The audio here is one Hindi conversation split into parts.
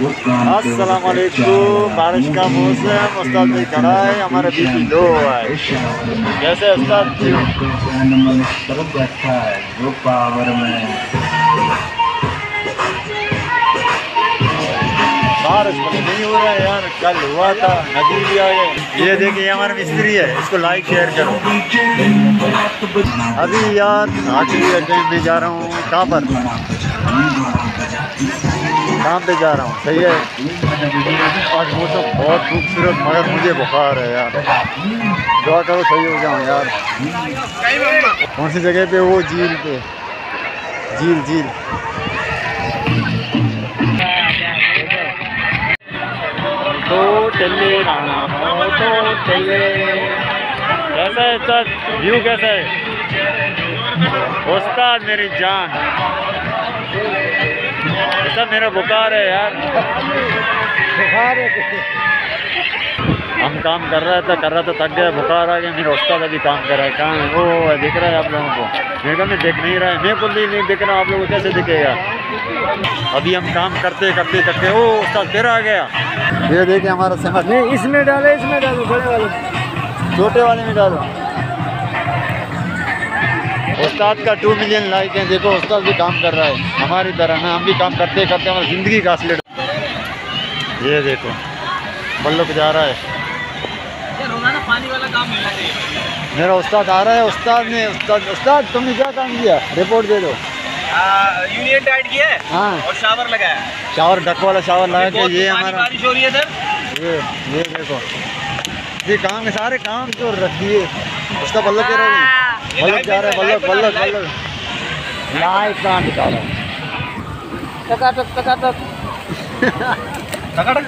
अस्सलाम वालेकुम बारिश का मौसम उस्ताद भाई खड़ा है हमारा बीपी लो है कैसे उस्ताद में बारिश नहीं हो रहा है यार, कल हुआ था, नदी भी आ गए ये देखिए हमारा मिस्त्री है, इसको लाइक शेयर करो। अभी यार, आखिरी अड्डे में जा रहा हूँ, कहाँ पर? काम पे जा रहा हूँ, सही है? आज मौसम बहुत खूबसूरत, मगर मुझे बुखार है यार। दुआ करो सही हो जाऊँ यार। कौन सी जगह पे वो झील पे? झील झील। तो चले तो कैसा है सर? व्यू कैसा है? उस्ताद मेरी जान। सब मेरा बुखार है यार। बुखार है हम काम कर रहे थे कर रहा था थक गया बुखार आ गया मेरा उस्ताद अभी काम कर रहा है। कहाँ वो दिख रहा है आप लोगों को। मेरे को मैं दिख नहीं रहा है। मेरे को भी नहीं दिख रहा आप लोगों को कैसे दिखेगा। अभी हम काम करते करते करते ओ उस्ताद फिर आ गया। ये देखिए हमारा समझ। नहीं इसमें डालो इसमें डालो बड़े वाले छोटे वाले में डालो। उस्ताद का टू मिलियन लाइक है। देखो उस्ताद भी काम कर रहा है। हमारी तरह ना हम भी काम करते करते हमारी ज़िंदगी का असलेट ये देखो बल्लुक जा रहा है। पानी वाला काम मेरा उस्ताद आ रहा है। उस्ताद ने उस्ताद उस्ताद तुमने क्या काम किया? रिपोर्ट दे दो। यूनियन टाइट किया है हाँ। और शावर लगाया। शावर डक वाला शावर लगा के ये हमारा बारिश हो रही है इधर। ये ये देखो। ये काम है सारे काम जो रख दिए। उसका बल्लक कह रहा बल्लक जा रहा है कहाँ दिखा रहा टकाटक टकाटक। टकाटक।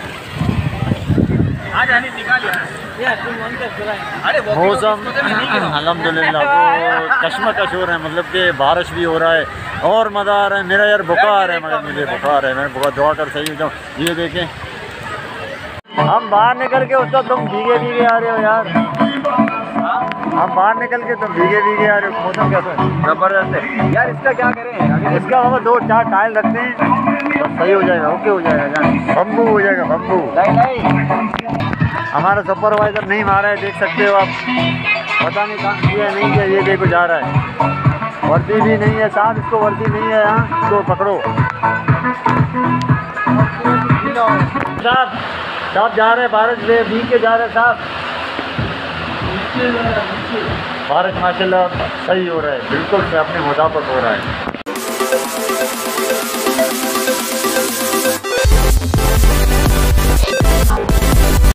आ जाने निकाल यार। मौसम अलहमदिल्ला वो कश्मकश हो रहा है मतलब कि बारिश भी हो रहा है और मज़ा आ रहा है। मेरा यार बुखार है मगर मुझे बुखार है। मैं बहुत दुआ कर सही हो। जाऊँ ये देखें। हम बाहर निकल के उसका तुम भीगे भीगे आ रहे हो यार। हम बाहर निकल के तो भीगे भीगे हो मौसम कैसा है? ज़बरदस्त है। यार इसका क्या करें? अगर इसका बाबा दो चार टाइल रखते हैं। तो सही हो जाएगा ओके हो जाएगा जान। बम्बू हो जाएगा बम्बू। नहीं नहीं। हमारा सुपरवाइजर नहीं मारा है देख सकते हो आप। पता नहीं काम किया नहीं किया ये देखो जा रहा है। वर्दी भी नहीं है साहब इसको वर्दी नहीं है यहाँ इसको पकड़ो। साहब साहब जा रहे हैं बारिश में भीग के जा रहे हैं साहब। बारिश माशाल्लाह सही हो रहा है। बिल्कुल से अपने मुताबिक हो रहा है।